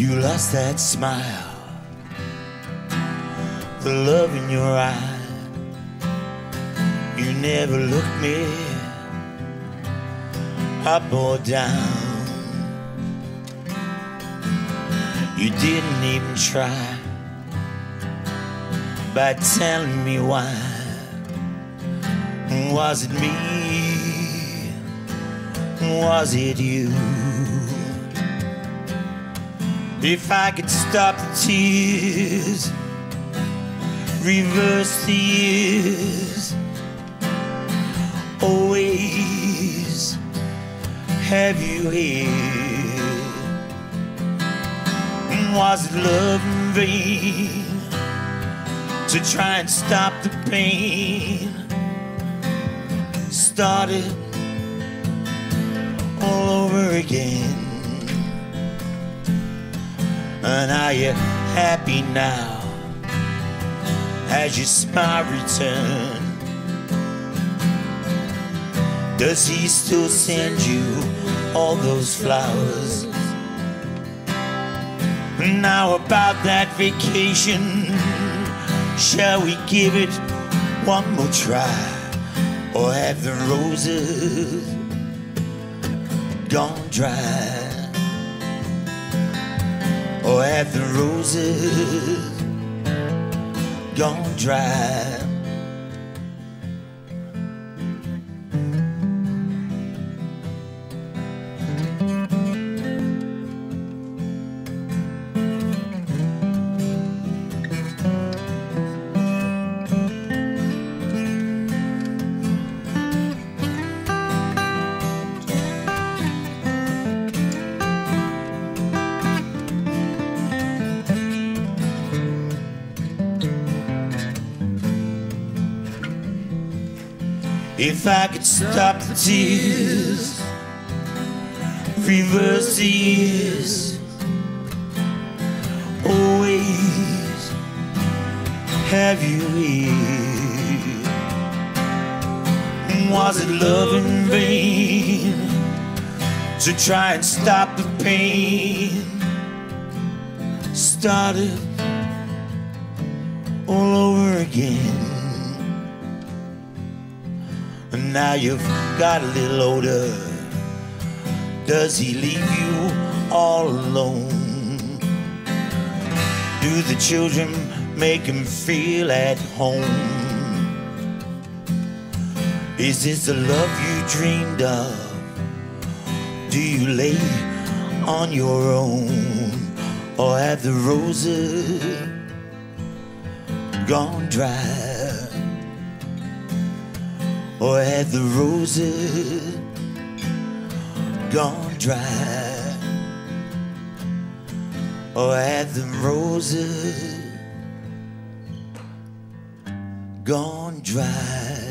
You lost that smile, the love in your eye. You never looked me up or down. You didn't even try by telling me why. Was it me? Was it you? If I could stop the tears, reverse the years, always have you here. Was it love in vain to try and stop the pain? Started all over again. And are you happy now as your smile return? Does he still send you all those flowers? Now about that vacation, shall we give it one more try? Or have the roses gone dry? Have the roses gone dry? If I could stop the tears, reverse the years, always have you here. Was it love in vain to try and stop the pain? Started all over again. Now you've got a little older. Does he leave you all alone? Do the children make him feel at home? Is this the love you dreamed of? Do you lay on your own? Or have the roses gone dry? Or have the roses gone dry? Or have the roses gone dry?